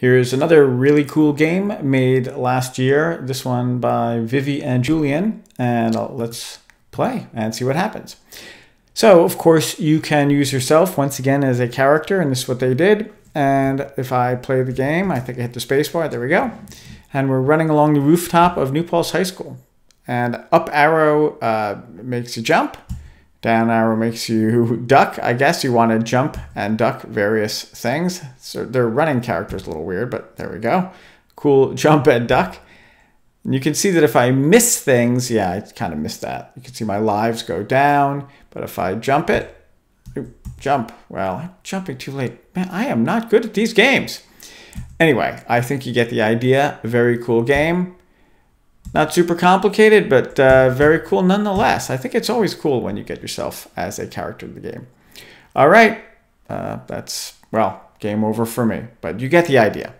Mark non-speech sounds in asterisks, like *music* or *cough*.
Here's another really cool game made last year. This one by Vivi and Julian. And let's play and see what happens. So, of course, you can use yourself once again as a character, and this is what they did. And if I play the game, I think I hit the spacebar. There we go. And we're running along the rooftop of New Paltz High School. And up arrow uh, makes you jump. Down arrow makes you duck. I guess you want to jump and duck various things. So their running character is a little weird, but there we go. Cool *laughs* jump and duck. And you can see that if I miss things, yeah, I kind of missed that. You can see my lives go down, but if I jump it, jump, well, I'm jumping too late. Man, I am not good at these games. Anyway, I think you get the idea. Very cool game. Not super complicated, but uh, very cool nonetheless. I think it's always cool when you get yourself as a character in the game. All right, uh, that's, well, game over for me, but you get the idea.